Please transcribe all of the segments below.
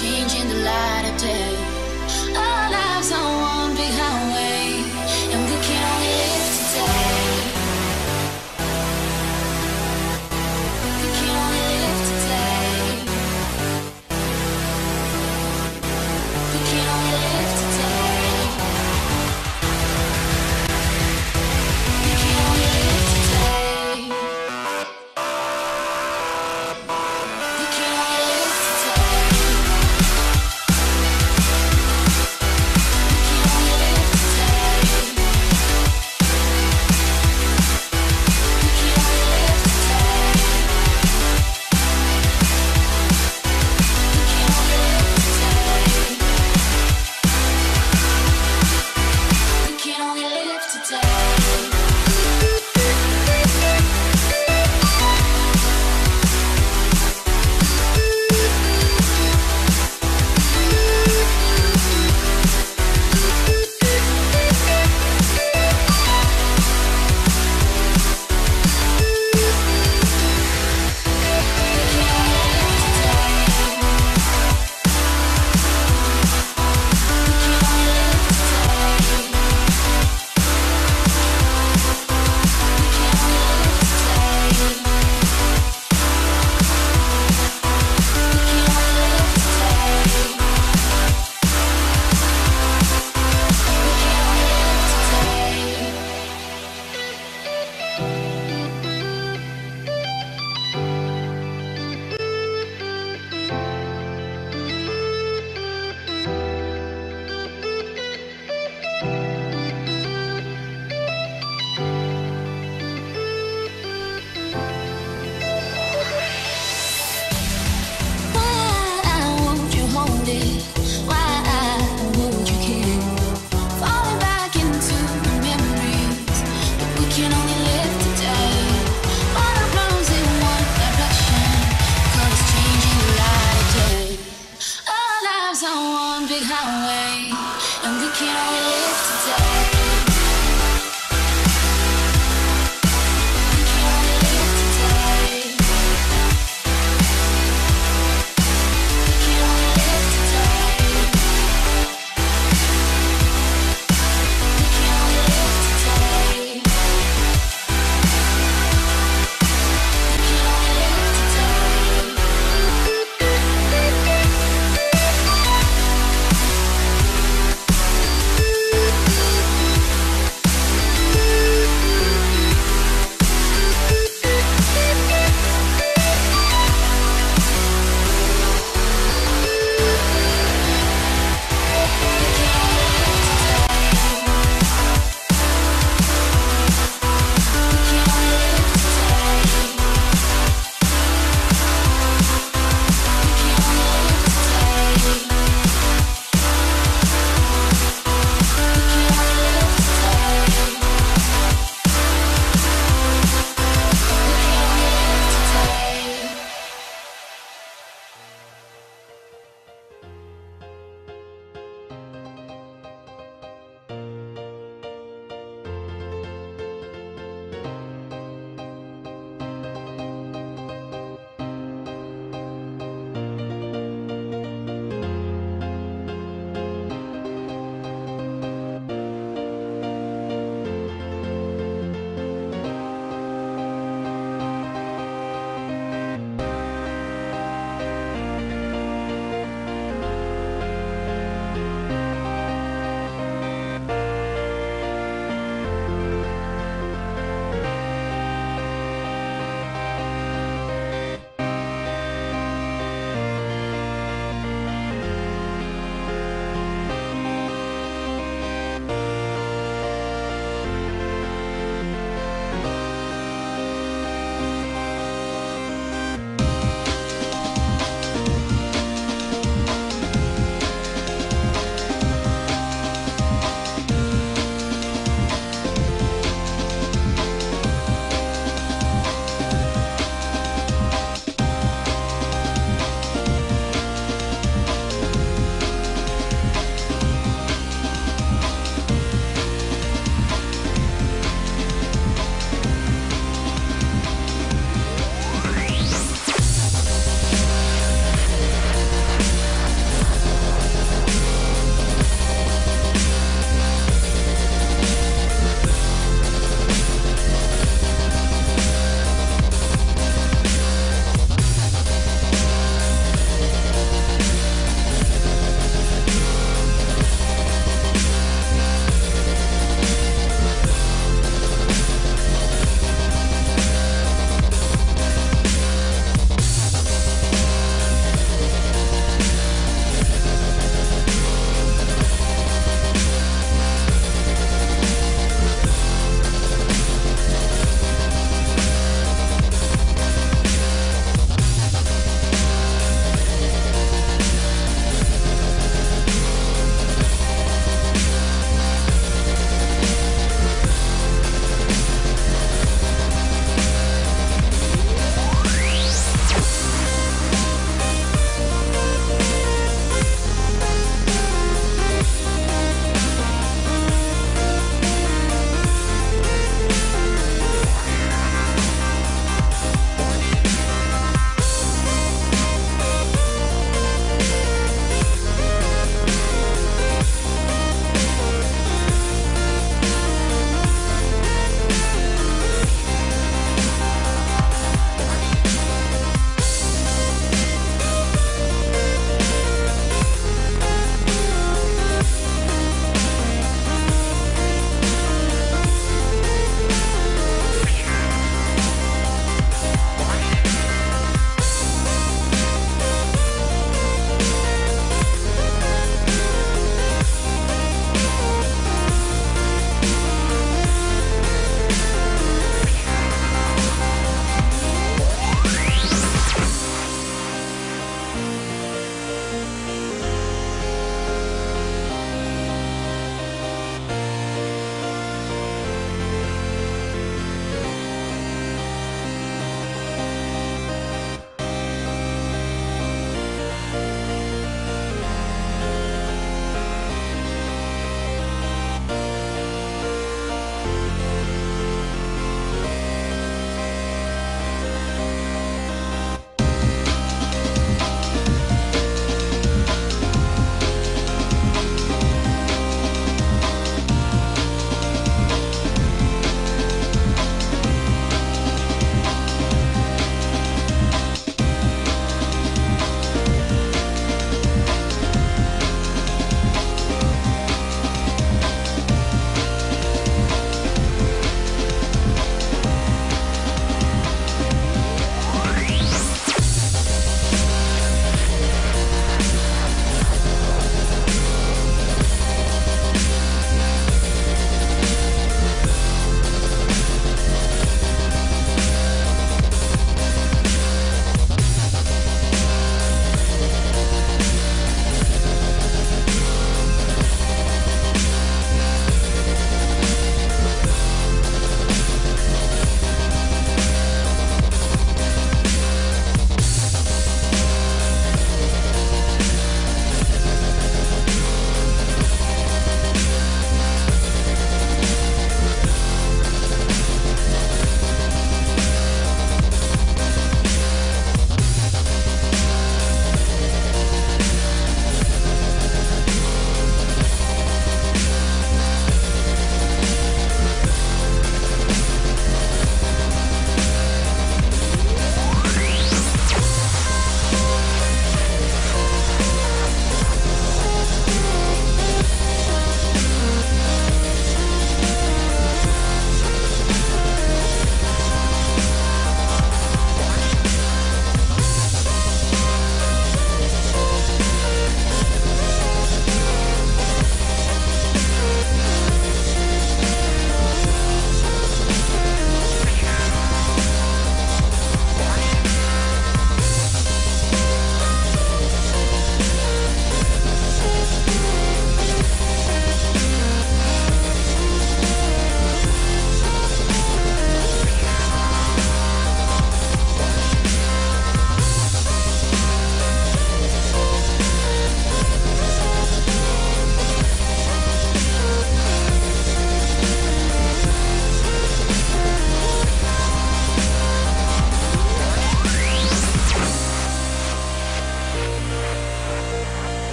changing the light of day.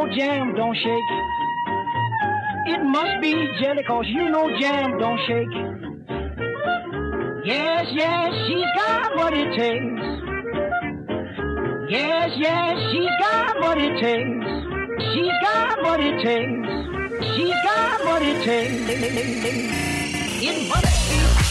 Know jam don't shake. It must be jelly cause you know jam don't shake. Yes, yes, she's got what it takes. Yes, yes, she's got what it takes. She's got what it takes. She's got what it takes. It must be.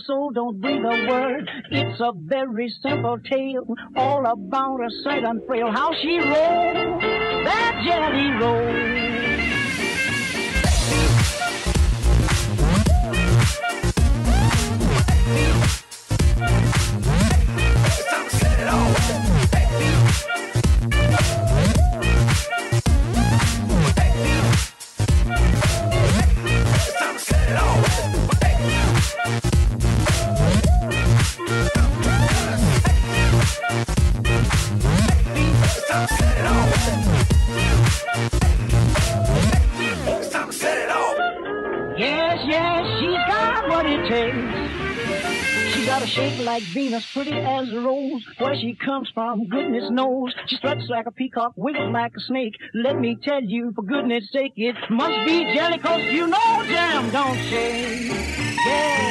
Soul, don't breathe a word. It's a very simple tale, all about a Southern frail. How she rolled that jelly roll. She got a shape like Venus, pretty as a rose. Where she comes from, goodness knows. She struts like a peacock, wiggles like a snake. Let me tell you, for goodness sake, it must be jelly, cause you know jam don't shake. Yeah.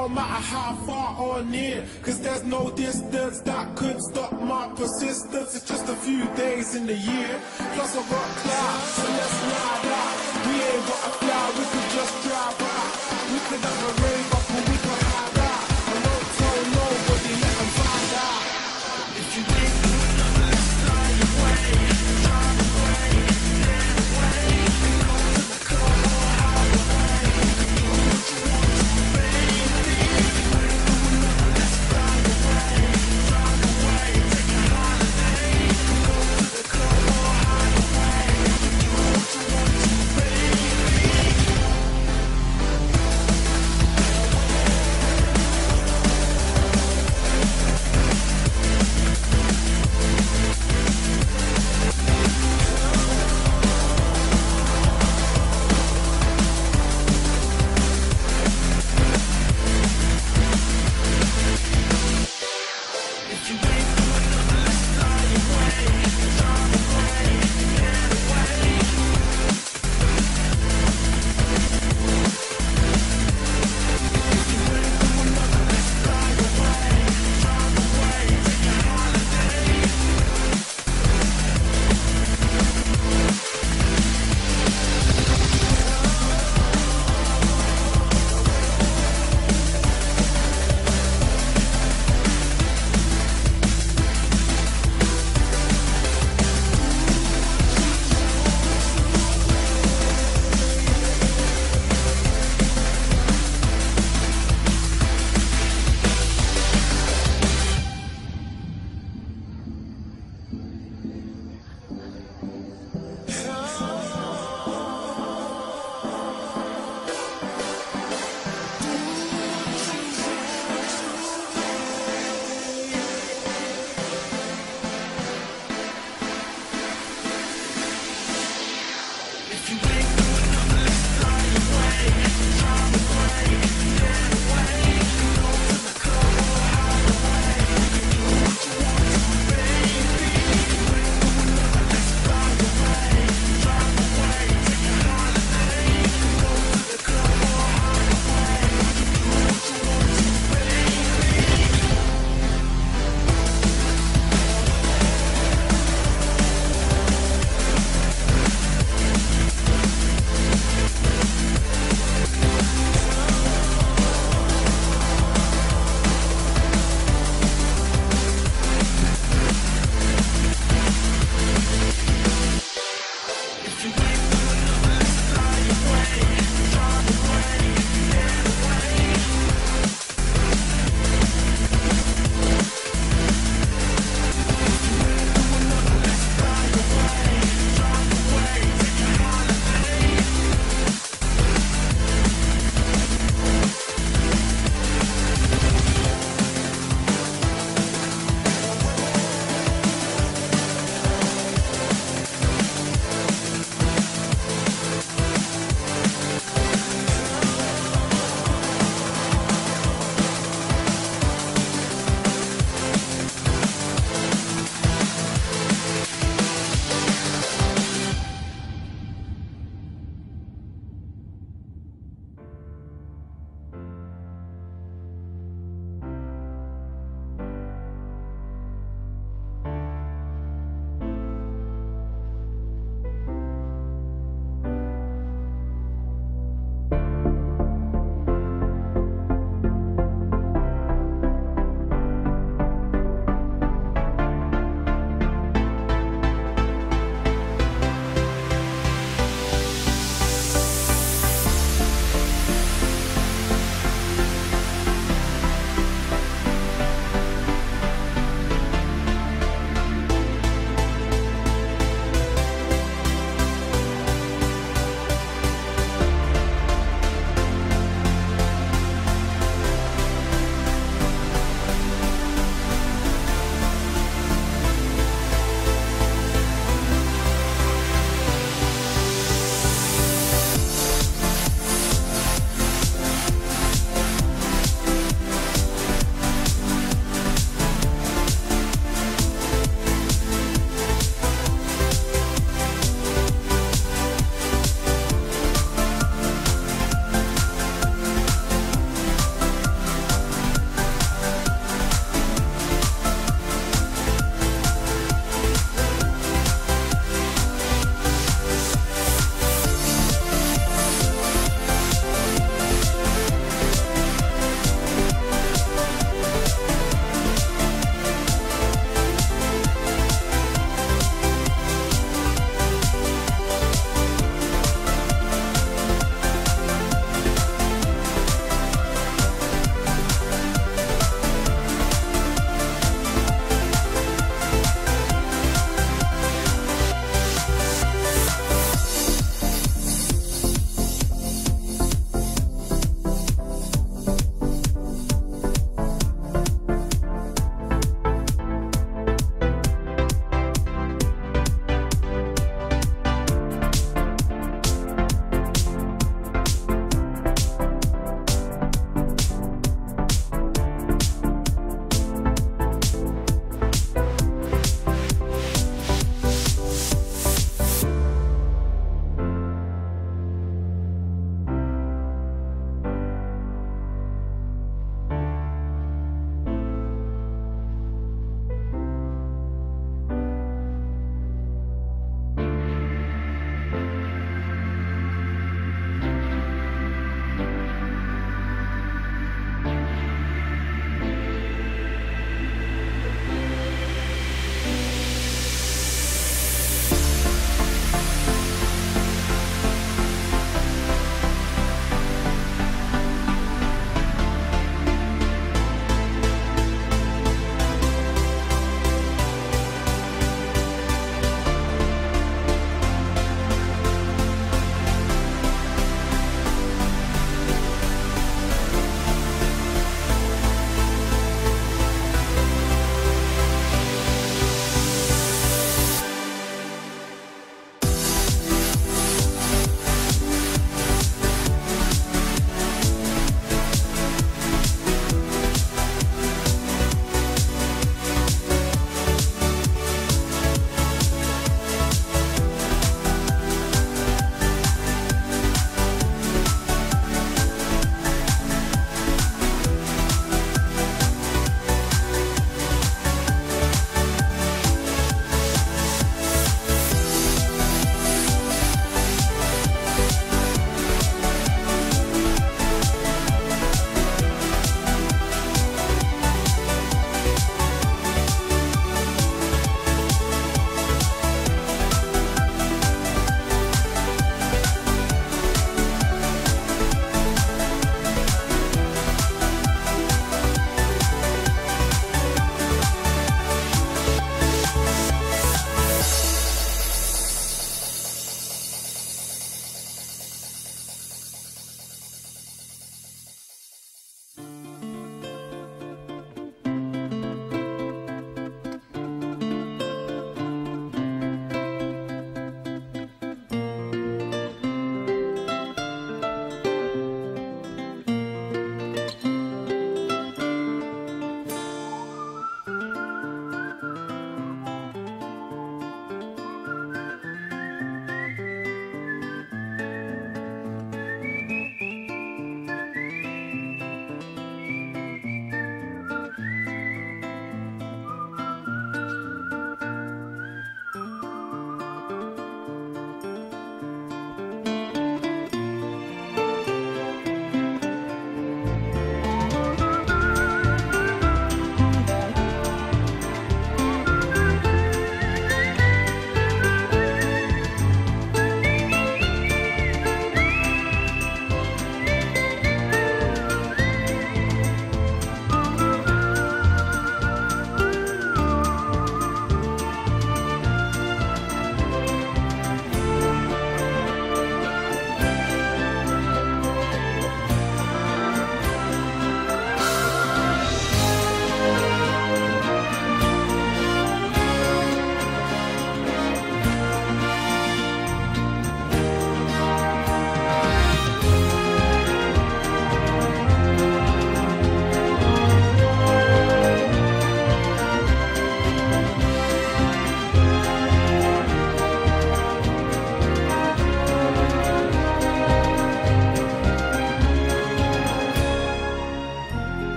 Don't matter how far or near. Cause there's no distance that could stop my persistence. It's just a few days in the year. Plus I got clout, so let's ride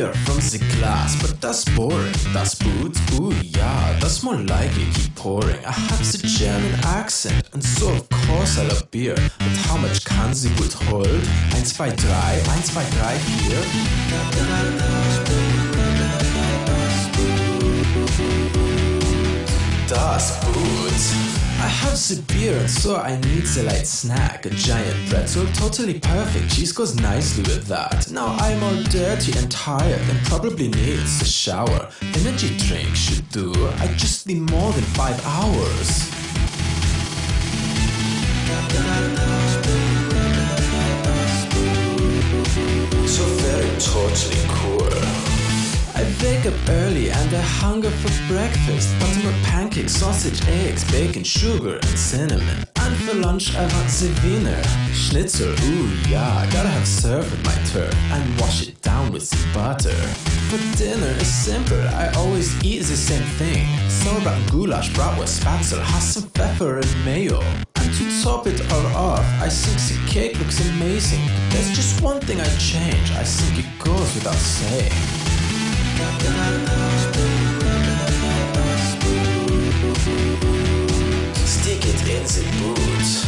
a from the glass, but that's boring. That's Boot, ooh yeah, that's more like it. Keep pouring. I have the German accent, and so of course I love beer. But how much can the Boot hold? 1, 2, 3, 1, 2, 3, 4. Das Boot. I have the beer, so I need the light snack. A giant pretzel, totally perfect. Cheese goes nicely with that. Now I'm all dirty and tired, and probably needs a shower. Energy drink should do. I just need more than five hours. So very totally cool. I wake up early and I hunger for breakfast. Buttermilk pancakes, sausage, eggs, bacon, sugar, and cinnamon. And for lunch I want the Wiener Schnitzel. Ooh yeah, I gotta have served with my turn and wash it down with some butter. For dinner is simple. I always eat the same thing. Sauerbraten, goulash, bratwurst, spatzel, has some pepper and mayo. And to top it all off, I think the cake looks amazing. There's just one thing I change. I think it goes without saying. Boots.